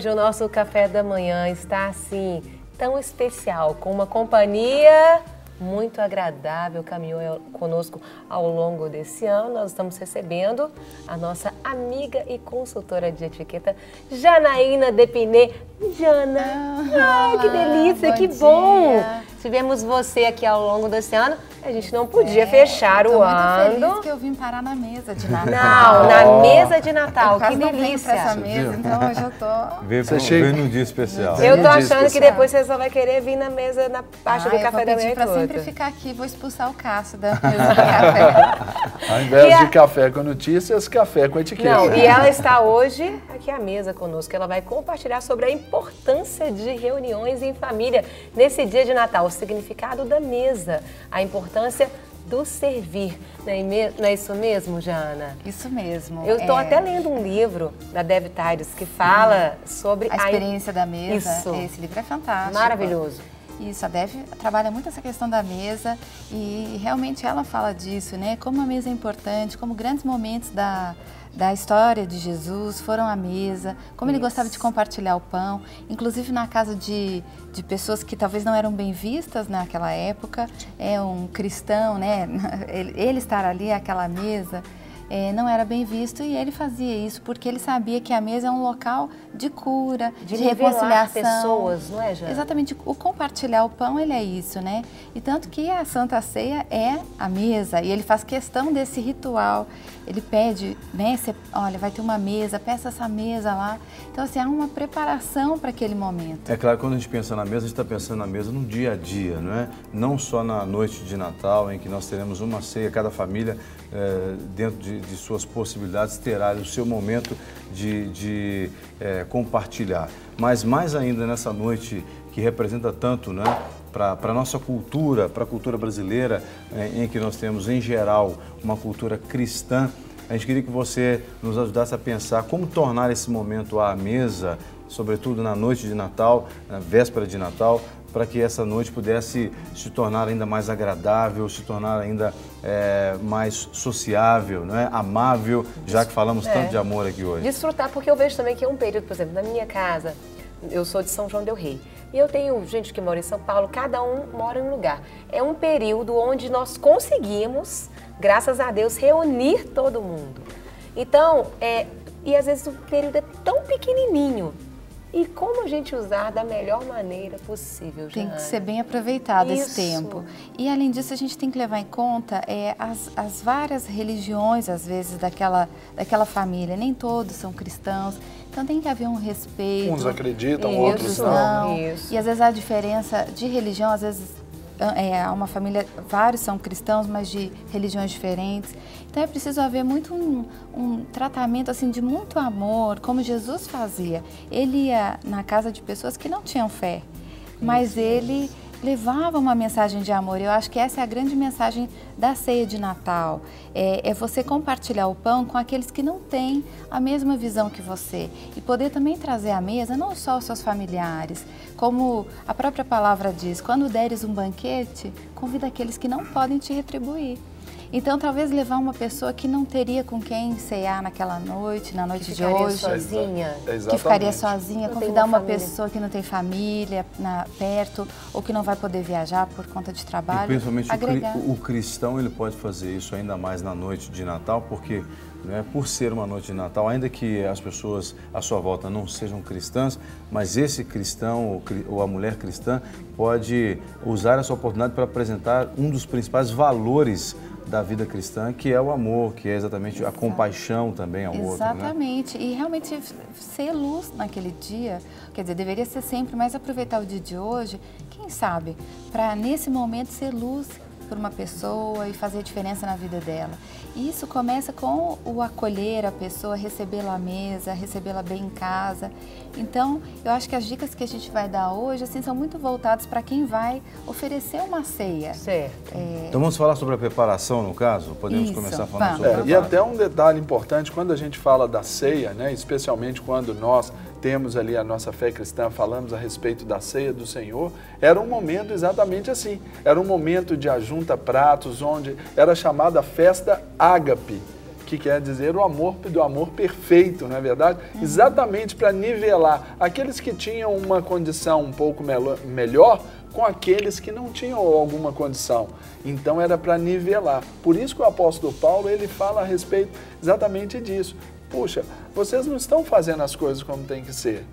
hoje o nosso café da manhã está assim, tão especial, com uma companhia muito agradável, caminhou conosco ao longo desse ano. Nós estamos recebendo a nossa amiga e consultora de etiqueta, Janaína Depiné. Jana, ah, que delícia, que bom! Tivemos você aqui ao longo desse ano a gente não podia é, fechar o ano. Feliz que eu vim parar na mesa de Natal. Não, na mesa de Natal. Eu que delícia. essa mesa, então hoje eu tô. Você chega num dia especial. Eu tô achando que depois você só vai querer vir na mesa na parte ah, do café da manhã. Eu vou sempre ficar aqui, vou expulsar o Cássio da mesa do café. Ao invés de café com notícias, café com etiqueta. Não, e ela está hoje aqui à mesa conosco. Ela vai compartilhar sobre a importância de reuniões em família nesse dia de Natal, o significado da mesa, a importância importância do servir. Não é, é isso mesmo, Jana? Isso mesmo. Eu estou é... até lendo um livro da Dev Tires que fala sobre a experiência a... da mesa. Isso. Esse livro é fantástico. Maravilhoso. Isso, a Dev trabalha muito essa questão da mesa e realmente ela fala disso, né? Como a mesa é importante, como grandes momentos da, da história de Jesus foram à mesa, como Isso. ele gostava de compartilhar o pão, inclusive na casa de, de pessoas que talvez não eram bem vistas naquela época, é um cristão, né? Ele, ele estar ali àquela mesa é, não era bem visto e ele fazia isso porque ele sabia que a mesa é um local de cura, de, de reconciliação. pessoas, não é, Jana? Exatamente. O compartilhar o pão, ele é isso, né? E tanto que a Santa Ceia é a mesa e ele faz questão desse ritual. Ele pede, né? Você, olha, vai ter uma mesa, peça essa mesa lá. Então, assim, há uma preparação para aquele momento. É claro, quando a gente pensa na mesa, a gente está pensando na mesa no dia a dia, não é? Não só na noite de Natal, em que nós teremos uma ceia, cada família é, dentro de, de, suas possibilidades, terá o seu momento de, de é, compartilhar. Mas mais ainda nessa noite que representa tanto né, para a nossa cultura, para a cultura brasileira, é, em que nós temos, em geral, uma cultura cristã, a gente queria que você nos ajudasse a pensar como tornar esse momento à mesa, sobretudo na noite de Natal, na véspera de Natal, para que essa noite pudesse se tornar ainda mais agradável, se tornar ainda é, mais sociável, não é? amável, já que falamos é. tanto de amor aqui hoje. Desfrutar, porque eu vejo também que é um período, por exemplo, na minha casa, eu sou de São João del Rei, e eu tenho gente que mora em São Paulo, cada um mora em um lugar. É um período onde nós conseguimos, graças a Deus, reunir todo mundo. Então, é, e às vezes o período é tão pequenininho, e como a gente usar da melhor maneira possível, Tem que ser bem aproveitado Isso. esse tempo. E além disso, a gente tem que levar em conta é, as, as várias religiões, às vezes, daquela, daquela família. Nem todos são cristãos. Então tem que haver um respeito. Uns acreditam, outros não. não. E às vezes a diferença de religião, às vezes é uma família, vários são cristãos, mas de religiões diferentes. Então é preciso haver muito um, um, tratamento assim de muito amor, como Jesus fazia. Ele ia na casa de pessoas que não tinham fé, mas ele levava uma mensagem de amor. Eu acho que essa é a grande mensagem da ceia de Natal. É, é, você compartilhar o pão com aqueles que não têm a mesma visão que você. E poder também trazer à mesa não só os seus familiares, como a própria palavra diz, quando deres um banquete, convida aqueles que não podem te retribuir. Então, talvez levar uma pessoa que não teria com quem cear naquela noite, na noite de hoje. sozinha. que ficaria sozinha, não convidar uma família. pessoa que não tem família na, perto ou que não vai poder viajar por conta de trabalho. E principalmente agregar. o cristão, ele pode fazer isso ainda mais na noite de Natal, porque né, por ser uma noite de Natal, ainda que as pessoas à sua volta não sejam cristãs, mas esse cristão ou a mulher cristã pode usar essa oportunidade para apresentar um dos principais valores da vida cristã, que é o amor, que é exatamente Exato. a compaixão também ao exatamente. outro. Né? Exatamente. Né? E realmente ser luz naquele dia, quer dizer, deveria ser sempre, mas aproveitar o dia de hoje, quem sabe, para nesse momento ser luz por uma pessoa e fazer diferença na vida dela. Isso começa com o acolher a pessoa, recebê-la à mesa, recebê-la bem em casa. Então, eu acho que as dicas que a gente vai dar hoje assim, são muito voltadas para quem vai oferecer uma ceia. Certo. É... Então vamos falar sobre a preparação, no caso? Podemos isso, começar falando vamos. sobre é, E até um detalhe importante, quando a gente fala da ceia, né, especialmente quando nós temos ali a nossa fé cristã, falamos a respeito da ceia do Senhor, era um momento exatamente assim. Era um momento de ajunta pratos, onde era chamada festa ágape que quer dizer o amor do amor perfeito, não é verdade? Uhum. Exatamente para nivelar aqueles que tinham uma condição um pouco melhor com aqueles que não tinham alguma condição. Então era para nivelar. Por isso que o apóstolo Paulo ele fala a respeito exatamente disso. Puxa, vocês não estão fazendo as coisas como tem que ser.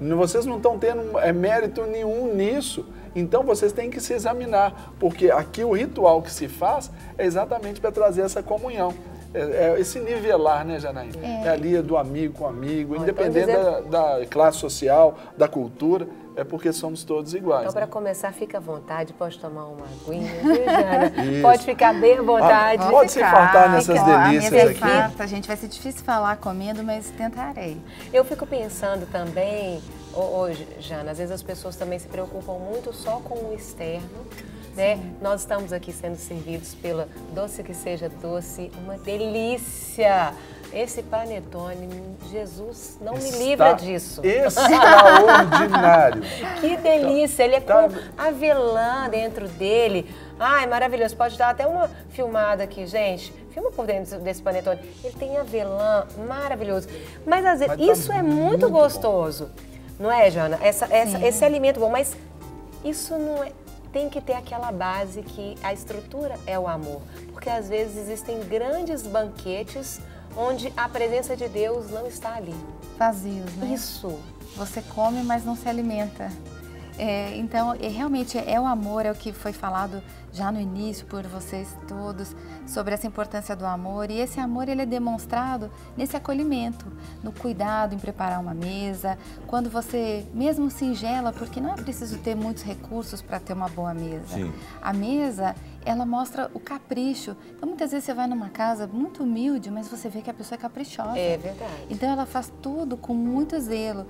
Vocês não estão tendo é, mérito nenhum nisso. Então vocês têm que se examinar, porque aqui o ritual que se faz é exatamente para trazer essa comunhão. É, é, esse nivelar, né, Janaína? É. é ali do amigo com amigo, Bom, independente dizer... da, da, classe social, da cultura, é porque somos todos iguais. Então, né? para começar, fica à vontade, pode tomar uma aguinha, viu, Jana? pode ficar bem à vontade. Ah, pode se fartar nessas fica, delícias a aqui. Farta, gente, vai ser difícil falar comendo, mas tentarei. Eu fico pensando também, hoje, Jana, às vezes as pessoas também se preocupam muito só com o externo, né? Nós estamos aqui sendo servidos pela Doce que Seja Doce, uma delícia! Esse panetone, Jesus não Está me livra disso. Extraordinário. que delícia! Ele é tá. com avelã dentro dele. Ai, maravilhoso. Pode dar até uma filmada aqui, gente. Filma por dentro desse panetone. Ele tem avelã, maravilhoso. Mas às vezes, mas tá isso é muito, muito gostoso. Bom. Não é, Jana? Essa, essa, esse alimento bom, mas isso não é tem que ter aquela base que a estrutura é o amor. Porque às vezes existem grandes banquetes onde a presença de Deus não está ali. Vazios, né? Isso. Você come, mas não se alimenta. É, então, é, realmente é o amor, é o que foi falado já no início por vocês todos sobre essa importância do amor. E esse amor ele é demonstrado nesse acolhimento, no cuidado em preparar uma mesa, quando você, mesmo singela, porque não é preciso ter muitos recursos para ter uma boa mesa. Sim. A mesa ela mostra o capricho. Então, muitas vezes você vai numa casa muito humilde, mas você vê que a pessoa é caprichosa. É verdade. Então, ela faz tudo com muito zelo.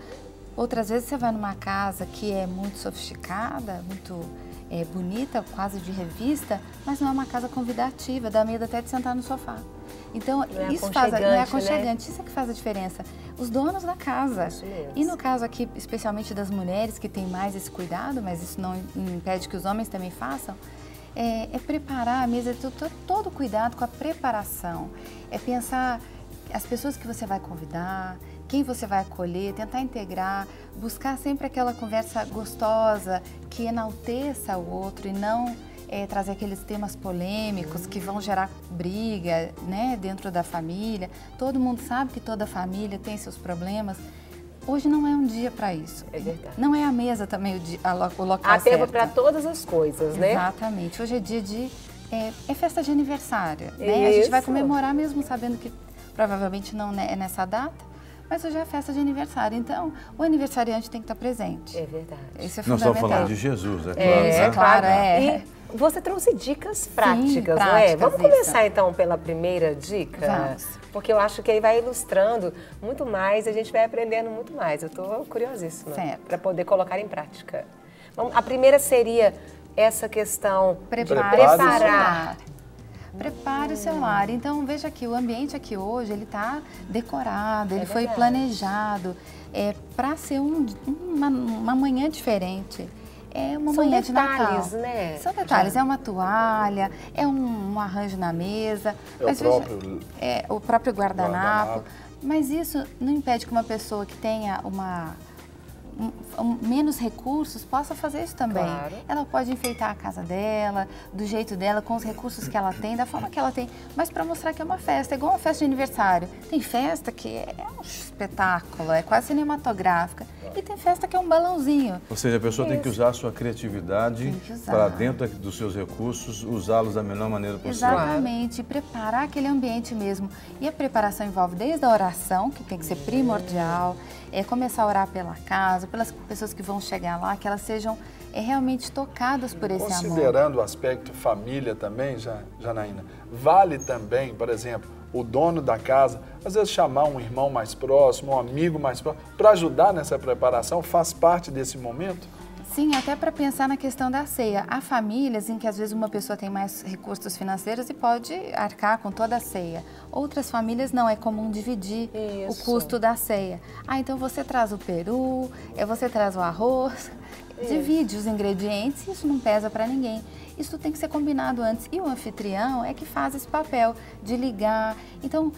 Outras vezes você vai numa casa que é muito sofisticada, muito é, bonita, quase de revista, mas não é uma casa convidativa, dá medo até de sentar no sofá. Então, é isso faz, não é aconchegante, né? isso é que faz a diferença. Os donos da casa. E no caso aqui, especialmente das mulheres que têm mais esse cuidado, mas isso não impede que os homens também façam, é, é preparar a mesa, é todo, todo cuidado com a preparação. É pensar as pessoas que você vai convidar, quem você vai acolher, tentar integrar, buscar sempre aquela conversa gostosa que enalteça o outro e não é, trazer aqueles temas polêmicos que vão gerar briga né, dentro da família. Todo mundo sabe que toda família tem seus problemas. Hoje não é um dia para isso. É verdade. Não é a mesa também o, dia, a, o local Há tempo para todas as coisas, né? Exatamente. Hoje é dia de... É, é festa de aniversário, né? A gente vai comemorar mesmo sabendo que provavelmente não é nessa data, mas hoje é a festa de aniversário. Então, o aniversariante tem que estar presente. É verdade. Isso é Nós estamos falando de Jesus, é claro. É, né? é claro, é. E você trouxe dicas práticas, Sim, práticas não é? Vamos isso. começar então pela primeira dica? Vamos. Porque eu acho que aí vai ilustrando muito mais, a gente vai aprendendo muito mais. Eu estou curiosíssima para poder colocar em prática. A primeira seria essa questão Prepare de preparar Prepare o seu lar. Então, veja que o ambiente aqui hoje, ele está decorado, ele é foi planejado é, para ser um, uma, uma manhã diferente é uma São manhã detalhes, de Natal. né? São detalhes, Já. é uma toalha, é um, um, arranjo na mesa. É mas o próprio, é, o próprio guardanapo. guardanapo. Mas isso não impede que uma pessoa que tenha uma menos recursos possa fazer isso também. Claro. Ela pode enfeitar a casa dela, do jeito dela, com os recursos que ela tem, da forma que ela tem, mas para mostrar que é uma festa, é igual uma festa de aniversário. Tem festa que é um espetáculo, é quase cinematográfica, e tem festa que é um balãozinho. Ou seja, a pessoa isso. tem que usar a sua criatividade para dentro dos seus recursos, usá-los da melhor maneira possível. Exatamente, preparar aquele ambiente mesmo. E a preparação envolve desde a oração, que tem que ser primordial, é começar a orar pela casa, pelas pessoas que vão chegar lá, que elas sejam é, realmente tocadas por esse Considerando amor. Considerando o aspecto família também, Janaína, vale também, por exemplo, o dono da casa, às vezes chamar um irmão mais próximo, um amigo mais próximo, para ajudar nessa preparação, faz parte desse momento? Sim, até para pensar na questão da ceia. Há famílias em que às vezes uma pessoa tem mais recursos financeiros e pode arcar com toda a ceia. Outras famílias não, é comum dividir Isso. o custo da ceia. Ah, então você traz o peru, é você traz o arroz, divide os ingredientes, isso não pesa para ninguém. Isso tem que ser combinado antes. E o anfitrião é que faz esse papel de ligar. Então,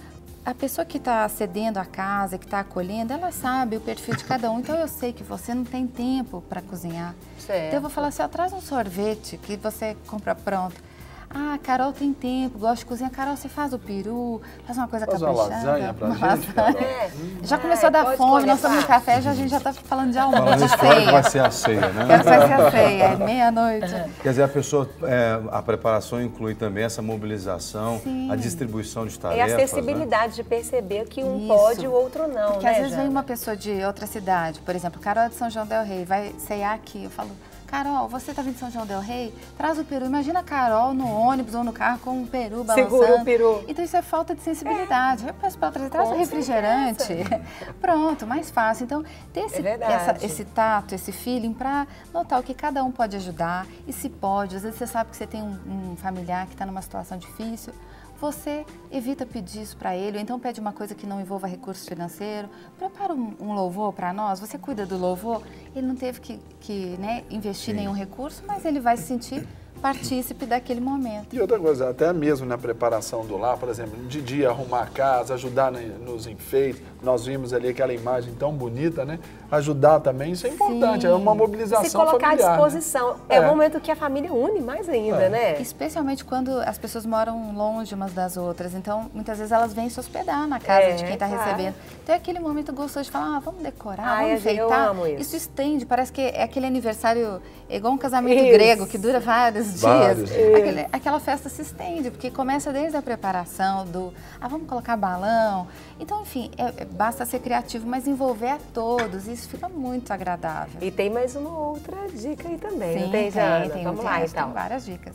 a pessoa que está cedendo a casa, que está acolhendo, ela sabe o perfil de cada um. Então eu sei que você não tem tempo para cozinhar. Certo. Então eu vou falar assim, ó, traz um sorvete que você compra pronto. Ah, Carol tem tempo, gosta de cozinhar. Carol, você faz o peru, faz uma coisa Faz uma caprichada. lasanha pra uma gente, lasanha. É. Já começou a dar pode fome, nós estamos no café, já, a gente já está falando de almoço, Falando de que hora que vai ceia. ser a ceia, né? Que vai ser a ceia, é meia-noite. Quer dizer, a pessoa, é, a preparação inclui também essa mobilização, Sim. a distribuição de É tarefas. a né? acessibilidade de perceber que um Isso. pode e o outro não, Porque né, às vezes Jana? vem uma pessoa de outra cidade, por exemplo, Carol é de São João Del Rei, vai ceiar aqui. Eu falo, Carol, você tá vindo de São João Del Rei? Traz o peru. Imagina a Carol no ônibus ou no carro com um peru balançando. Segura o peru. Então isso é falta de sensibilidade. Eu peço para ela trazer, traz um refrigerante. Pronto, mais fácil. Então, ter esse, É essa- esse tato, esse feeling para notar o que cada um pode ajudar e se pode. Às vezes você sabe que você tem um, um familiar que está numa situação difícil. Você evita pedir isso para ele, ou então pede uma coisa que não envolva recurso financeiro. Prepara um, um louvor para nós, você cuida do louvor. Ele não teve que, que, né, investir nenhum recurso, mas ele vai se sentir partícipe daquele momento. E outra coisa, até mesmo na preparação do lar, por exemplo, de dia arrumar a casa, ajudar nos enfeites, nós vimos ali aquela imagem tão bonita, né? Ajudar também, isso é importante, é uma mobilização Se colocar familiar, à né? disposição. É. É. o momento que a família une mais ainda, É. né? Especialmente quando as pessoas moram longe umas das outras. Então, muitas vezes elas vêm se hospedar na casa É, de quem está claro. recebendo. Então, é aquele momento gostoso de falar, ah, vamos decorar, Ai, vamos eu enfeitar. amo isso. estende, parece que é aquele aniversário, é igual um casamento Isso. grego, que dura vários Vários dias. Aquele- aquela festa se estende, porque começa desde a preparação do, ah, vamos colocar balão. Então, enfim, é- é- basta ser criativo, mas envolver a todos. Isso fica muito agradável. E tem mais uma outra dica aí também, não Sim, tem, Jana? tem, Vamos tem, lá, tem então. várias dicas.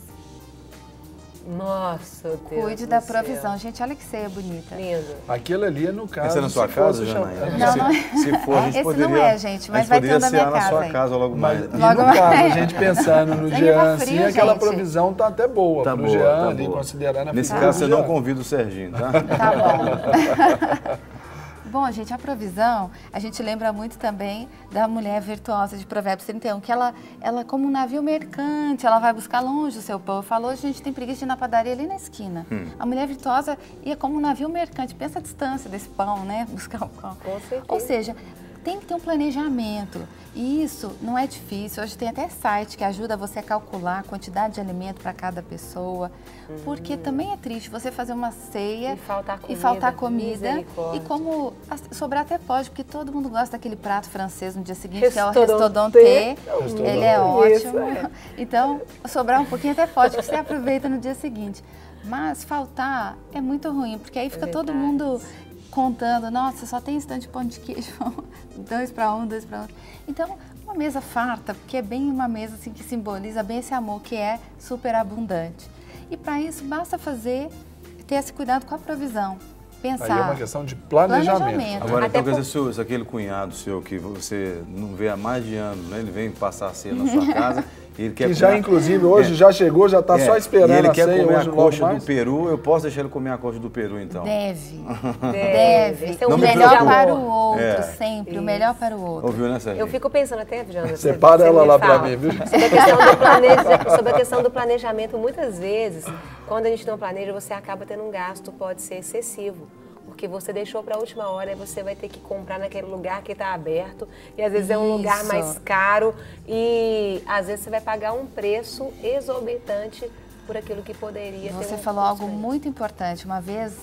Nossa, Deus Cuide da céu. provisão. Gente, olha que ceia bonita. Lindo. Aquilo ali é no caso. Essa é na sua casa, cham- Não, se, não é. se for, a gente Esse poderia... não é, gente, mas vai ter poderia da minha cear na casa sua aí. casa logo Mas mais. e Logo no mais. caso, a gente pensando no Jean, levar assim, frio, aquela gente. provisão tá até boa Tá pro boa, Jean, tá ali, boa. considerando a Nesse caso, você não convida o Serginho, tá? Tá bom. Bom, gente, a provisão, a gente lembra muito também da mulher virtuosa de Provérbios 31, que ela, ela como um navio mercante, ela vai buscar longe o seu pão. Falou, a gente tem preguiça de ir na padaria ali na esquina. Hum. A mulher virtuosa ia como um navio mercante. Pensa a distância desse pão, né? Buscar o pão. Com certeza. Ou seja, tem que ter um planejamento. E isso não é difícil. Hoje tem até site que ajuda você a calcular a quantidade de alimento para cada pessoa. Porque também é triste você fazer uma ceia E faltar e comida, faltar comida. E como sobrar até pode, porque todo mundo gosta daquele prato francês no dia seguinte, que é o Restaurante. restaurante. Ele é ótimo. é. Então, sobrar um pouquinho até pode, que você aproveita no dia seguinte. Mas faltar é muito ruim, porque aí fica todo verdade. mundo contando, nossa, só tem esse tanto de pão de queijo, dois para um, dois para outro. Então, uma mesa farta, porque é bem uma mesa assim, que simboliza bem esse amor que é super abundante. E para isso, basta fazer, ter esse cuidado com a provisão. Pensar. Aí é uma questão de planejamento. Planejamento. Agora, Até então, quer por- aquele cunhado seu que você não vê há mais de anos, né? Ele vem passar a ceia na sua casa ele quer Que já, comer- inclusive, hoje É. já chegou, já está É, só esperando e ele a quer ceia comer a coxa do peru, eu posso deixar ele comer a coxa do peru, então? Deve. Deve. Deve. É o me melhor para o outro, É. sempre. O melhor para o outro. Ouviu, né, Sérgio? Eu fico pensando até, Jana. Separa você ela lá pra fala. mim, viu? Sobre a, questão do planeja- sobre a questão do planejamento, muitas vezes, quando a gente não planeja, você acaba tendo um gasto, pode ser excessivo. Porque você deixou para a última hora e você vai ter que comprar naquele lugar que está aberto. E às vezes é um lugar Isso. mais caro. E às vezes você vai pagar um preço exorbitante por aquilo que poderia ter Você um falou algo muito importante. Uma vez,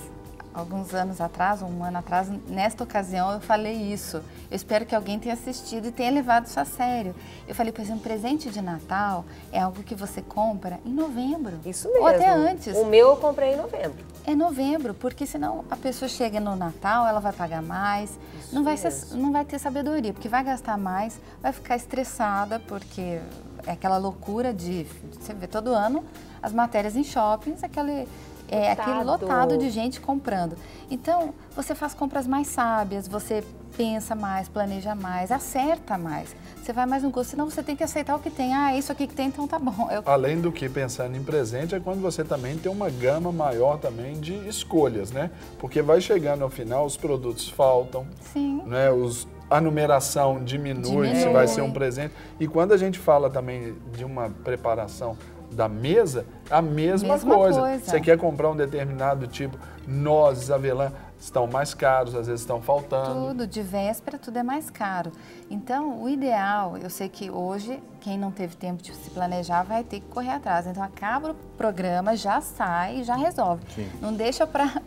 alguns anos atrás, um ano atrás, nesta ocasião eu falei isso. Eu espero que alguém tenha assistido e tenha levado isso a sério. Eu falei, por exemplo, presente de Natal é algo que você compra em novembro. Isso mesmo. Ou até antes. O meu eu comprei em novembro. É novembro, porque senão a pessoa chega no Natal, ela vai pagar mais, não vai, ser, não vai ter sabedoria, porque vai gastar mais, vai ficar estressada, porque é aquela loucura de, você vê todo ano as matérias em shoppings, aquele, é, aquele Lotado. lotado de gente comprando. Então, você faz compras mais sábias, você pensa mais, planeja mais, acerta mais. Você vai mais no gosto, senão você tem que aceitar o que tem. Ah, é isso aqui que tem, então tá bom. Eu Além do que pensando em presente, é quando você também tem uma gama maior também de escolhas, né? Porque vai chegando ao final, os produtos faltam, Sim. né? Os, a numeração diminui, se Diminui. vai ser um presente. E quando a gente fala também de uma preparação da mesa, a mesma, Mesma coisa. coisa. Você quer comprar um determinado tipo, nozes, avelã, estão mais caros, às vezes estão faltando. Tudo, de véspera, tudo é mais caro. Então, o ideal, eu sei que hoje, quem não teve tempo de se planejar vai ter que correr atrás. Então, acaba o programa, já sai e já resolve. Sim. Não deixa para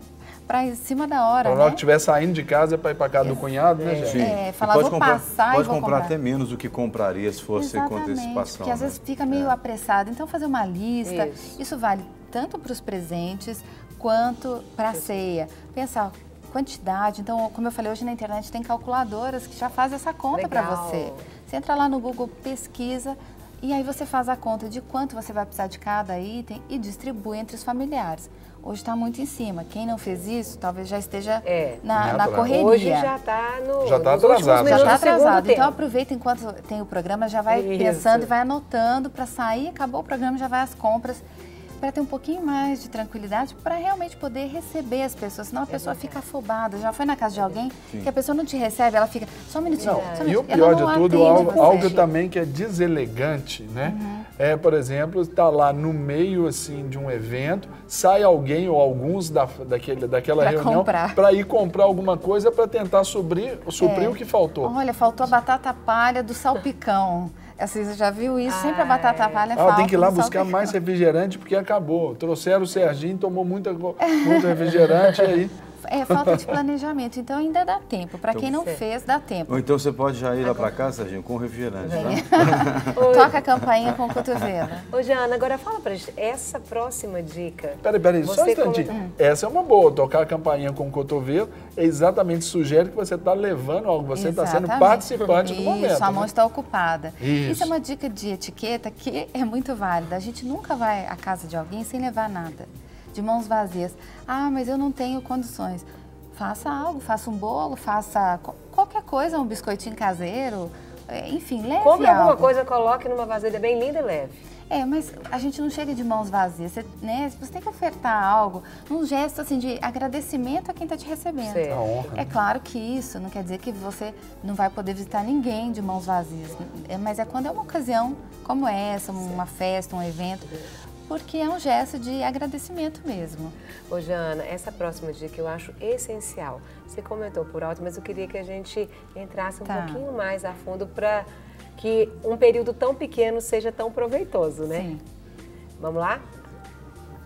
para em cima da hora, Para na hora né? que estiver saindo de casa para ir para casa do cunhado, né, gente? Sim. É, E falar, pode vou comprar, passar e Pode comprar comprar. até menos do que compraria se fosse com antecipação. porque às né? vezes fica meio É. apressado. Então, fazer uma lista, Isso. isso, vale tanto para os presentes quanto para a ceia. Pensar quantidade. Então, como eu falei, hoje na internet tem calculadoras que já fazem essa conta para você. Você entra lá no Google, pesquisa e aí você faz a conta de quanto você vai precisar de cada item e distribui entre os familiares. Hoje está muito em cima. Quem não fez isso, talvez já esteja É. na, É na correria. Hoje já está no. Já tá últimos atrasado, Já está atrasado. Então aproveita enquanto tem o programa, já vai Isso. pensando e vai anotando para sair, acabou o programa, já vai às compras. Para ter um pouquinho mais de tranquilidade, para realmente poder receber as pessoas. Senão a pessoa fica afobada. Já foi na casa de alguém que a pessoa não te recebe, ela fica, só um minutinho. Não, só um e o minutinho." pior de tudo, algo, algo também que é deselegante, né? Uhum. É, por exemplo, estar lá no meio assim de um evento, sai alguém ou alguns da, daquele, daquela Pra reunião para ir comprar alguma coisa para tentar suprir, suprir É. o que faltou. Olha, faltou a batata palha do salpicão. Você já viu isso? Sempre a batata palha Ah, falta tem que ir lá buscar mais refrigerante porque acabou. Trouxeram o Serginho, tomou muita, muito refrigerante e aí. É falta de planejamento. Então ainda dá tempo. Para quem não Certo. fez, dá tempo. Ou então você pode já ir lá para casa, Serginho, com refrigerante, tá? Toca a campainha com o cotovelo. Ô, Jana, agora fala pra gente, essa próxima dica. Peraí, peraí, só um instantinho. como- Essa é uma boa, tocar a campainha com o cotovelo, é exatamente sugere que você está levando algo, você está sendo participante do Isso, momento. a mão né? está ocupada. Isso. é uma dica de etiqueta que é muito válida. A gente nunca vai à casa de alguém sem levar nada, de mãos vazias. Ah, mas eu não tenho condições. Faça algo, faça um bolo, faça qualquer coisa, um biscoitinho caseiro, é, enfim, leve Compre alguma algo. coisa, coloque numa vasilha bem linda e leve. É, mas a gente não chega de mãos vazias, você, né? Você tem que ofertar algo, um gesto assim de agradecimento a quem está te recebendo. Certo. Honra. É claro que isso não quer dizer que você não vai poder visitar ninguém de mãos vazias, É, mas é quando é uma ocasião como essa, uma festa, um evento, porque é um gesto de agradecimento mesmo. Ô, Jana, essa próxima dica eu acho essencial. Você comentou por alto, mas eu queria que a gente entrasse um Tá. pouquinho mais a fundo para que um período tão pequeno seja tão proveitoso, né? Sim. Vamos lá?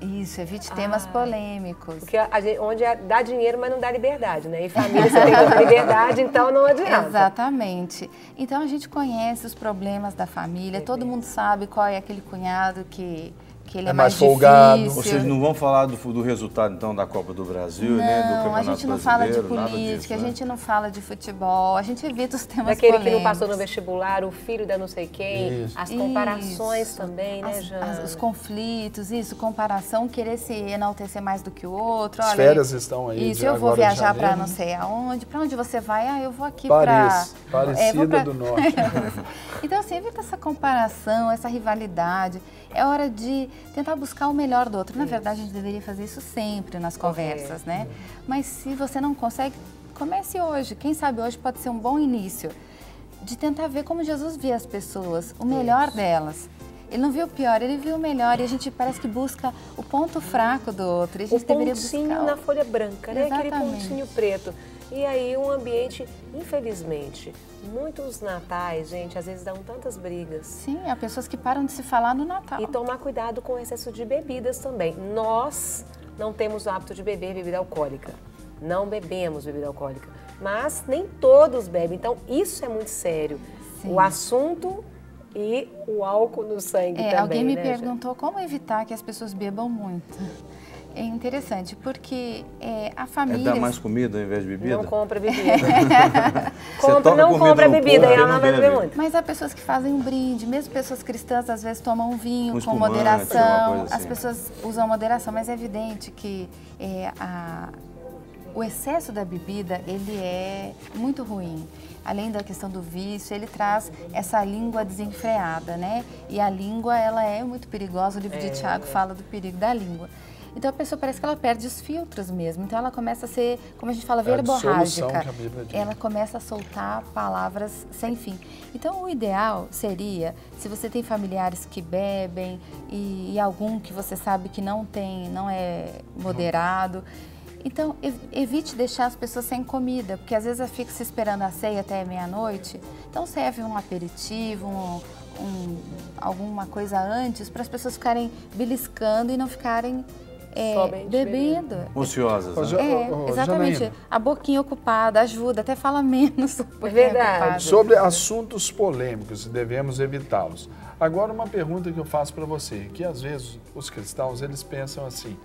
Isso, evite temas Ah. polêmicos. Porque gente, onde dá dinheiro, mas não dá liberdade, né? E família você tem liberdade, então não adianta. Exatamente. Então a gente conhece os problemas da família, todo mundo sabe qual é aquele cunhado que, que ele é, É mais mais, folgado. difícil. Vocês não vão falar do, do resultado, então, da Copa do Brasil, né? Do Não, Campeonato a gente não fala de política, disso, a né? gente não fala de futebol, a gente evita os temas Daquele que não polêmicos. passou no vestibular, o filho da não sei quem, Isso. as comparações Isso. também, né, As- Jana? as- os conflitos, isso, comparação, querer se enaltecer mais do que o outro. As olha, férias estão aí Isso, eu vou viajar para não sei aonde. Para onde você vai? Ah, eu vou aqui Paris, para... Parecida do Norte. então, assim, evita essa comparação, essa rivalidade. É hora de tentar buscar o melhor do outro. Na verdade, a gente deveria fazer isso sempre nas conversas, né? Mas se você não consegue, comece hoje. Quem sabe hoje pode ser um bom início de tentar ver como Jesus vê as pessoas, o melhor delas. Ele não viu o pior, ele viu o melhor. E a gente parece que busca o ponto fraco do outro. E a o gente deveria pontinho buscar... o- na folha branca, né? Aquele Exatamente. pontinho preto. E aí um ambiente, infelizmente, muitos natais, gente, às vezes dão tantas brigas. Sim, há pessoas que param de se falar no Natal. E tomar cuidado com o excesso de bebidas também. Nós não temos o hábito de beber bebida alcoólica. Não bebemos bebida alcoólica. Mas nem todos bebem. Então, isso é muito sério. Sim. O assunto e o álcool no sangue É, também. alguém me né, perguntou como evitar que as pessoas bebam muito. É interessante, porque é, a É família... dar mais comida ao invés de bebida? Não compra bebida. Você compra, não compra bebida e ela não vai beber bebe. muito. Mas há pessoas que fazem um brinde, mesmo pessoas cristãs às vezes tomam um vinho Um com moderação, coisa as assim. pessoas usam moderação, mas é evidente que é, a- o excesso da bebida ele é muito ruim. Além da questão do vício, ele traz essa língua desenfreada, né? E a língua ela é muito perigosa. O livro de Tiago fala do perigo da língua. Então a pessoa parece que ela perde os filtros mesmo. Então ela começa a ser, como a gente fala, É verborrágica. Ela começa a soltar palavras sem fim. Então o ideal seria, se você tem familiares que bebem e, e algum que você sabe que não tem, não é moderado, então ev- evite deixar as pessoas sem comida, porque às vezes fica se esperando a ceia até meia-noite. Então serve um aperitivo, um, um- alguma coisa antes para as pessoas ficarem beliscando e não ficarem é, bebendo. Ociosas, né? É, exatamente. Janaína. A boquinha ocupada ajuda, até fala menos. boquinha verdade. Sobre assuntos polêmicos, devemos evitá-los. Agora, uma pergunta que eu faço para você, que às vezes os cristãos, eles pensam assim,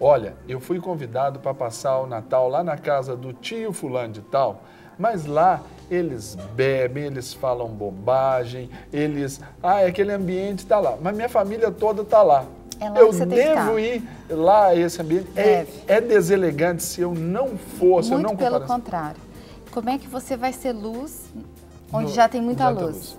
olha, eu fui convidado para passar o Natal lá na casa do tio fulano de tal, mas lá eles bebem, eles falam bobagem, eles... Ah, aquele ambiente está lá, mas minha família toda está lá. É lá eu que você tem que devo estar. ir lá a esse ambiente? É, é deselegante se eu não for, se eu Muito não pelo contrário. Como é que você vai ser luz onde No- já tem muita já luz? luz.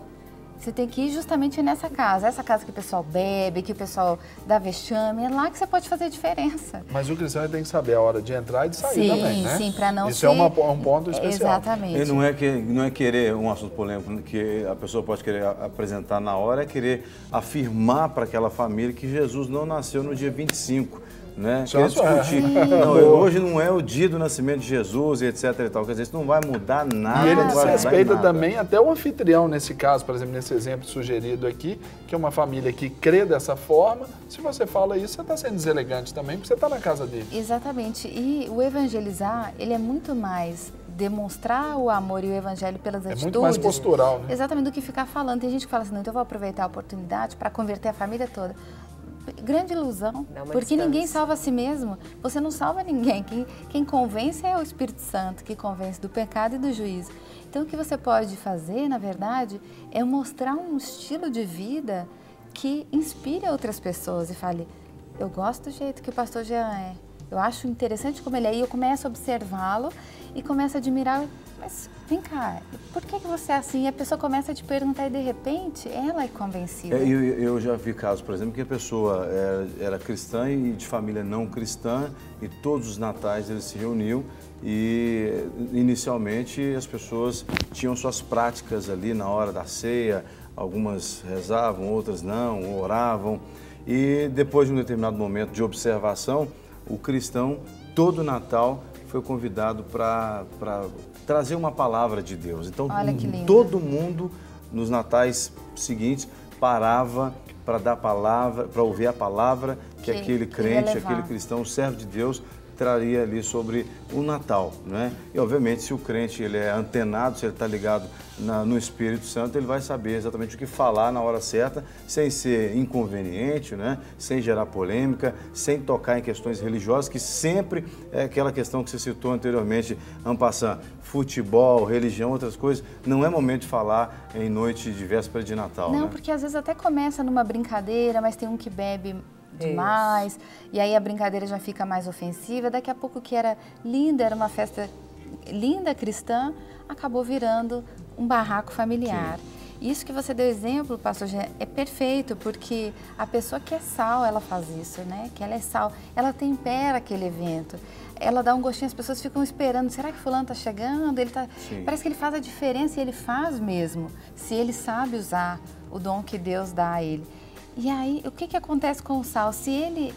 Você tem que ir justamente nessa casa. Essa casa que o pessoal bebe, que o pessoal dá vexame, é lá que você pode fazer diferença. Mas o cristão tem que saber a hora de entrar e de sair sim, também, né? sim, para não Isso ser... é uma- um ponto especial. Exatamente. E não é, que, não é querer um assunto polêmico que a pessoa pode querer apresentar na hora, é querer afirmar para aquela família que Jesus não nasceu no dia 25. Né? É discutir. Não, Boa. hoje não é o dia do nascimento de Jesus e etc. E tal. Quer dizer, isso não vai mudar nada. E ele desrespeita também até o anfitrião nesse caso, por exemplo, nesse exemplo sugerido aqui, que é uma família que crê dessa forma. Se você fala isso, você está sendo deselegante também, porque você está na casa dele. Exatamente. E o evangelizar, ele é muito mais demonstrar o amor e o evangelho pelas É atitudes. muito mais postural, né? Exatamente, do que ficar falando. Tem gente que fala assim, não, então eu vou aproveitar a oportunidade para converter a família toda. Grande ilusão, porque distância. ninguém salva a si mesmo. Você não salva ninguém. Quem, quem convence é o Espírito Santo, que convence do pecado e do juízo. Então, o que você pode fazer, na verdade, é mostrar um estilo de vida que inspire outras pessoas e fale: eu gosto do jeito que o pastor Jean é. Eu acho interessante como ele é. E eu começo a observá-lo e começo a admirar. Mas vem cá, por que, que você é assim? E a pessoa começa a te perguntar e de repente ela é convencida. É, eu, eu já vi casos, por exemplo, que a pessoa era, era cristã e de família não cristã e todos os natais eles se reuniam e inicialmente as pessoas tinham suas práticas ali na hora da ceia, algumas rezavam, outras não, oravam e depois de um determinado momento de observação, o cristão todo Natal foi convidado para trazer uma palavra de Deus. Então todo mundo nos natais seguintes parava para dar palavra, para ouvir a palavra que, Que aquele crente, aquele cristão, o servo de Deus traria ali sobre o Natal, né? E obviamente se o crente ele é antenado, se ele está ligado na- no Espírito Santo, ele vai saber exatamente o que falar na hora certa, sem ser inconveniente, né? Sem gerar polêmica, sem tocar em questões religiosas, que sempre é aquela questão que você citou anteriormente, Ampassan, futebol, religião, outras coisas, não é momento de falar em noite de véspera de Natal, Não, né? porque às vezes até começa numa brincadeira, mas tem um que bebe demais, e aí a brincadeira já fica mais ofensiva. Daqui a pouco que era linda, era uma festa linda cristã, acabou virando um barraco familiar. Isso que você deu exemplo, pastor Jean, é perfeito, porque a pessoa que é sal, ela faz isso, né? Que ela é sal, ela tempera aquele evento. Ela dá um gostinho, as pessoas ficam esperando, será que fulano está chegando? Ele tá... Sim. Parece que ele faz a diferença e ele faz mesmo, se ele sabe usar o dom que Deus dá a ele. E aí, o que, que acontece com o sal? Se ele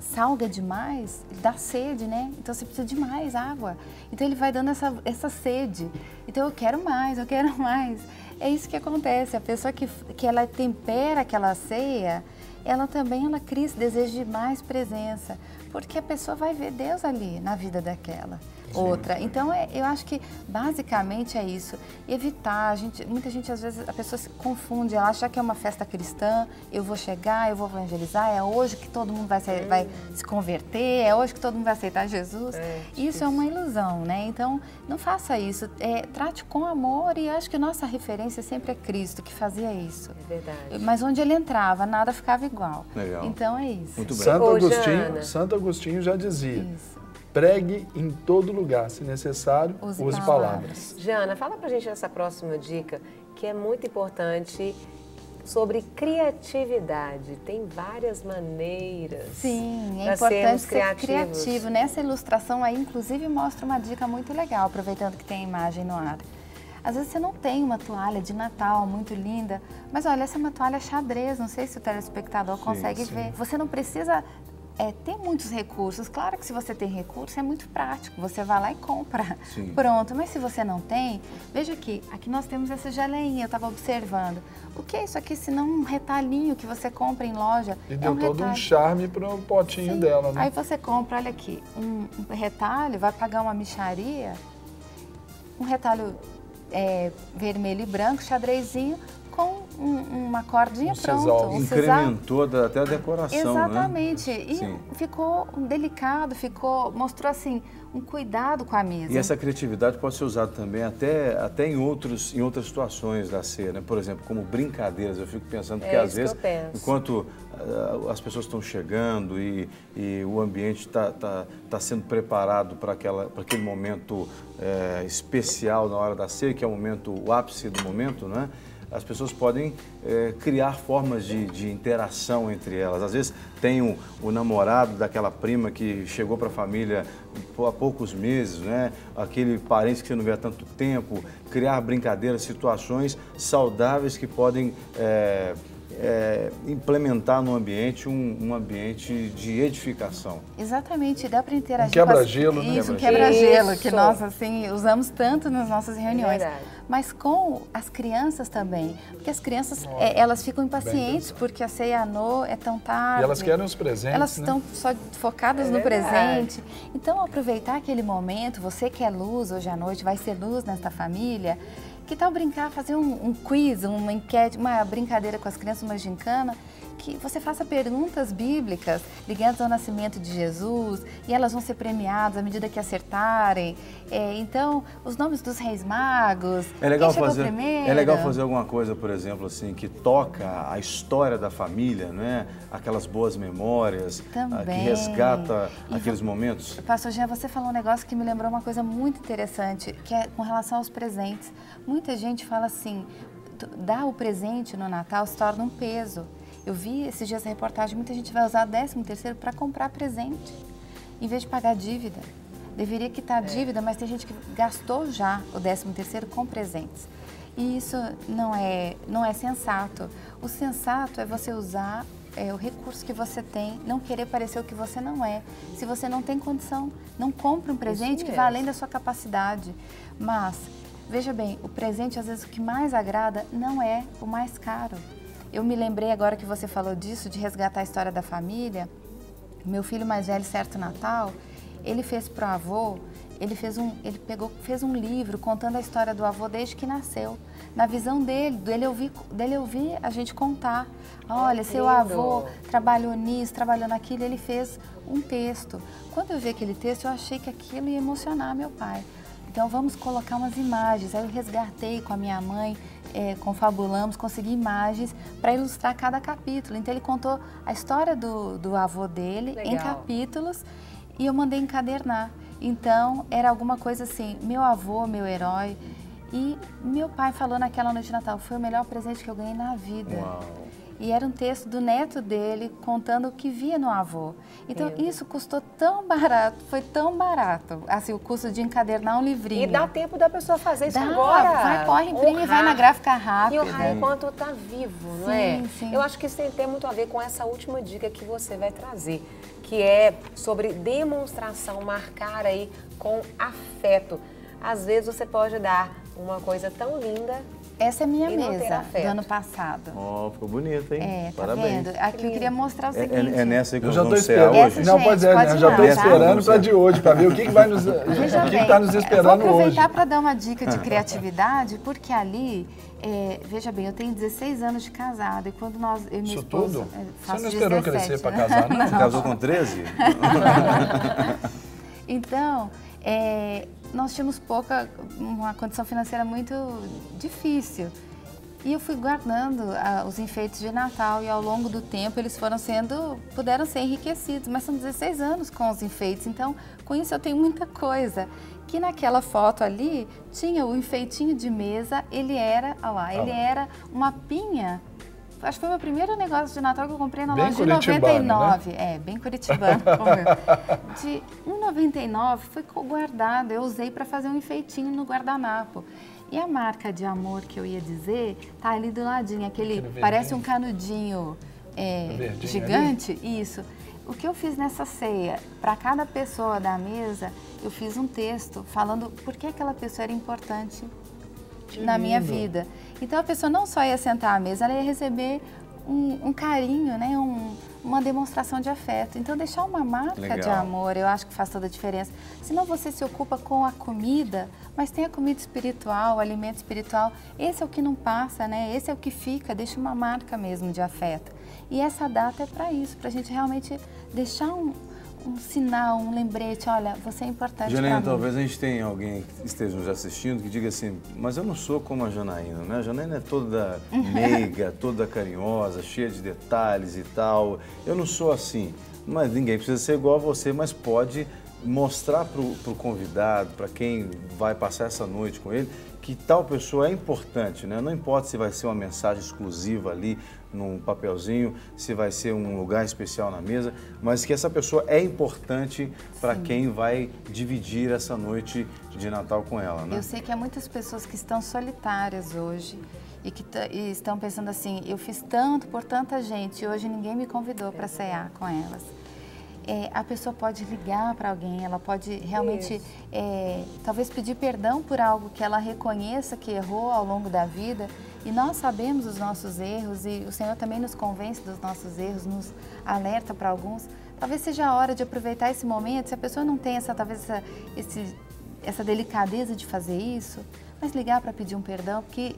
salga demais, ele dá sede, né? Então você precisa de mais água. Então ele vai dando essa, essa sede. Então eu quero mais, eu quero mais. É isso que acontece. A pessoa que, que ela tempera aquela ceia, ela também ela cria esse desejo de mais presença. Porque a pessoa vai ver Deus ali na vida daquela outra. Então é, eu acho que basicamente é isso. Evitar, a gente, muita gente às vezes a pessoa se confunde, ela acha que é uma festa cristã, eu vou chegar, eu vou evangelizar, é hoje que todo mundo vai se, vai se converter, é hoje que todo mundo vai aceitar Jesus. É, isso é uma ilusão, né? Então não faça isso. É, trate com amor e acho que nossa referência sempre é Cristo que fazia isso. É verdade. Mas onde ele entrava, nada ficava igual. Legal. Então é isso. Muito bem. Santo Ô, Agostinho. Santo Agostinho já dizia: Isso. Pregue em todo lugar, se necessário, use, Use palavras. palavras. Jana, fala pra gente essa próxima dica, que é muito importante sobre criatividade. Tem várias maneiras. Sim, é importante ser criativo. Nessa ilustração aí, inclusive, mostra uma dica muito legal, aproveitando que tem a imagem no ar. Às vezes você não tem uma toalha de Natal muito linda, mas olha, essa é uma toalha xadrez, não sei se o telespectador sim, consegue sim. ver. Você não precisa é, ter muitos recursos. Claro que se você tem recurso é muito prático, você vai lá e compra. Sim. Pronto, mas se você não tem, veja aqui, aqui nós temos essa geleinha, eu estava observando. O que é isso aqui se não um retalhinho que você compra em loja? E é deu um todo retalho. um charme para o potinho Sim. dela, né? Aí você compra, olha aqui, um, um retalho, vai pagar uma micharia, um retalho é, vermelho e branco, xadrezinho, um, uma cordinha um pronto. Um Incrementou da, até a decoração, né? Exatamente. Né? E Sim. ficou delicado, ficou, mostrou assim um cuidado com a mesa. E essa criatividade pode ser usada também até, até em, outros, em outras situações da ceia, né? Por exemplo, como brincadeiras. Eu fico pensando, porque é às vezes, enquanto uh, as pessoas estão chegando e, e o ambiente está tá, tá sendo preparado para aquele momento é, especial na hora da ceia, que é o momento, o ápice do momento, né? As pessoas podem é, criar formas de, de, interação entre elas. Às vezes tem o, o namorado daquela prima que chegou para a família há poucos meses, né? aquele parente que você não vê há tanto tempo, criar brincadeiras, situações saudáveis que podem é, é, implementar no ambiente um, um, ambiente de edificação. Exatamente, dá para interagir. Um quebra-gelo, né? Isso, quebra-gelo, que nós assim usamos tanto nas nossas reuniões. É Mas com as crianças também, porque as crianças é, elas ficam impacientes porque a ceia no é tão tarde. E elas querem os presentes. Elas né? estão só focadas é no presente. Então aproveitar aquele momento, você que é luz hoje à noite, vai ser luz nesta família. Que tal brincar, fazer um, um quiz, uma enquete, uma brincadeira com as crianças, uma gincana, que você faça perguntas bíblicas ligadas ao nascimento de Jesus e elas vão ser premiadas à medida que acertarem. É, então, os nomes dos reis magos. É legal fazer. É legal fazer alguma coisa, por exemplo, assim, que toca a história da família, né? Aquelas boas memórias, Também. que resgata e aqueles momentos. Pastor Jean, você falou um negócio que me lembrou uma coisa muito interessante, que é com relação aos presentes. Muita gente fala assim, dar o presente no Natal se torna um peso. Eu vi esses dias a reportagem, muita gente vai usar 13 terceiro para comprar presente, em vez de pagar dívida. Deveria quitar a dívida, mas tem gente que gastou já o 13 terceiro com presentes. E isso não é, não é sensato. O sensato é você usar é, o recurso que você tem, não querer parecer o que você não é. Se você não tem condição, não compre um presente que vá além da sua capacidade. Mas, veja bem, o presente, às vezes, o que mais agrada não é o mais caro. Eu me lembrei agora que você falou disso, de resgatar a história da família. Meu filho mais velho, certo Natal, ele fez para o avô, ele fez um, ele pegou, fez um livro contando a história do avô desde que nasceu. Na visão dele, dele ouvir, dele ouvir a gente contar. Olha, seu avô trabalhou nisso, trabalhou naquilo, ele fez um texto. Quando eu vi aquele texto, eu achei que aquilo ia emocionar meu pai. Então vamos colocar umas imagens. Aí eu resgatei com a minha mãe, é, confabulamos, consegui imagens para ilustrar cada capítulo. Então ele contou a história do, do avô dele Legal. em capítulos e eu mandei encadernar. Então era alguma coisa assim, meu avô, meu herói. E meu pai falou naquela noite de Natal, foi o melhor presente que eu ganhei na vida. Uau. E era um texto do neto dele contando o que via no avô. Então isso custou tão barato, foi tão barato, assim, o custo de encadernar um livrinho. E dá tempo da pessoa fazer isso dá, agora. Vai, corre, imprime, vai na gráfica rápida. E honrar enquanto está vivo, não sim, é? Sim. Eu acho que isso tem, tem muito a ver com essa última dica que você vai trazer, que é sobre demonstração, marcar aí com afeto. Às vezes você pode dar uma coisa tão linda essa é minha e mesa do ano passado. Ó, oh, ficou bonita, hein? É, tá Parabéns. vendo? Aqui eu queria mostrar o seguinte. É, é nessa aí que eu já estou esperando. hoje? Não, gente, pois é, pode eu já lá, tá? esperando para de hoje, para ver o que, que vai nos, o que está nos eu esperando vou hoje. aproveitar para dar uma dica de criatividade, porque ali, é, veja bem, eu tenho 16 anos de casada e quando nós, eu Isso esposa, tudo? é, Você não esperou 17, crescer para né? casar, não? Você casou com 13? Então, é, nós tínhamos pouca, uma condição financeira muito difícil. E eu fui guardando ah, os enfeites de Natal e ao longo do tempo eles foram sendo, puderam ser enriquecidos, mas são 16 anos com os enfeites, então com isso eu tenho muita coisa. Que naquela foto ali tinha o enfeitinho de mesa, ele era, olha lá, ele era uma pinha Acho que foi o meu primeiro negócio de Natal que eu comprei na Bem loja de curitibano, 99. É, bem curitibano. como eu. de 1,99 foi guardado. Eu usei para fazer um enfeitinho no guardanapo. E a marca de amor que eu ia dizer tá ali do ladinho, aquele, Aquele parece um canudinho é, gigante. Isso. O que eu fiz nessa ceia, para cada pessoa da mesa, eu fiz um texto falando por que aquela pessoa era importante na minha lindo. vida. Então a pessoa não só ia sentar à mesa, ela ia receber um, um carinho, né? Um- uma demonstração de afeto. Então deixar uma marca Legal. de amor, eu acho que faz toda a diferença. Senão você se ocupa com a comida, mas tem a comida espiritual, o alimento espiritual. Esse é o que não passa, né? Esse é o que fica, deixa uma marca mesmo de afeto. E essa data é para isso, para a gente realmente deixar um, um sinal, um lembrete, olha, você é importante Janaína, talvez a gente tenha alguém que esteja nos assistindo que diga assim, mas eu não sou como a Janaína, né? A Janaína é toda meiga, toda carinhosa, cheia de detalhes e tal. Eu não sou assim. Mas ninguém precisa ser igual a você, mas pode mostrar para o convidado, para quem vai passar essa noite com ele, que tal pessoa é importante, né? Não importa se vai ser uma mensagem exclusiva ali num papelzinho, se vai ser um lugar especial na mesa, mas que essa pessoa é importante para quem vai dividir essa noite de Natal com ela, né? Eu sei que há muitas pessoas que estão solitárias hoje e que e estão pensando assim: eu fiz tanto por tanta gente e hoje ninguém me convidou para cear com elas. É, a pessoa pode ligar para alguém, ela pode realmente, é, talvez pedir perdão por algo que ela reconheça que errou ao longo da vida. E nós sabemos os nossos erros e o Senhor também nos convence dos nossos erros, nos alerta para alguns. Talvez seja a hora de aproveitar esse momento. Se a pessoa não tem essa, talvez essa, esse, essa delicadeza de fazer isso, mas ligar para pedir um perdão, porque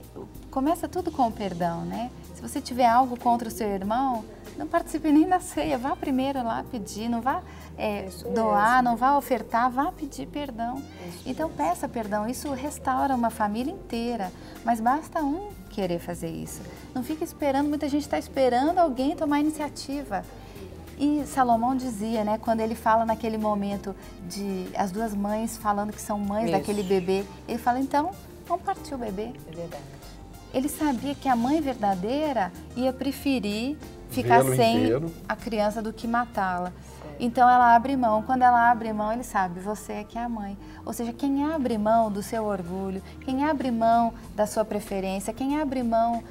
começa tudo com o perdão, né? Se você tiver algo contra o seu irmão, não participe nem da ceia, vá primeiro lá pedir, não vá é, Isso doar, não vá ofertar, vá pedir perdão. então peça perdão, isso restaura uma família inteira, mas basta um querer fazer isso. Não fique esperando, muita gente está esperando alguém tomar iniciativa. E Salomão dizia, né, quando ele fala naquele momento de as duas mães falando que são mães Isso. daquele bebê, ele fala então, vamos partir o bebê. É verdade. Ele sabia que a mãe verdadeira ia preferir ficar sem inteiro. a criança do que matá-la. Então ela abre mão. Quando ela abre mão, ele sabe, você é que é a mãe. Ou seja, quem abre mão do seu orgulho, quem abre mão da sua preferência, quem abre mão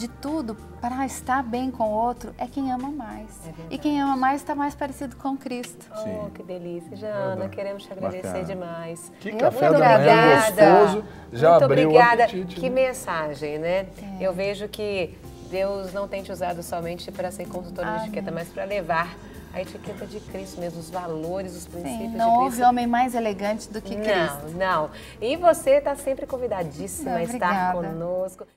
de tudo para estar bem com o outro é quem ama mais. verdade. e quem ama mais está mais parecido com Cristo. Sim. Oh, que delícia. Jana, queremos te agradecer Bacana. demais. Que Eu café muito da manhã obrigada. gostoso. Já Muito abriu obrigada. o apetite. Que né? mensagem, né? Eu vejo que Deus não tem te usado somente para ser consultora de Amém. etiqueta, mas para levar a etiqueta de Cristo mesmo, os valores, os princípios Sim, de não houve homem mais elegante do que Cristo. Não, não. E você está sempre convidadíssima Não, a estar conosco.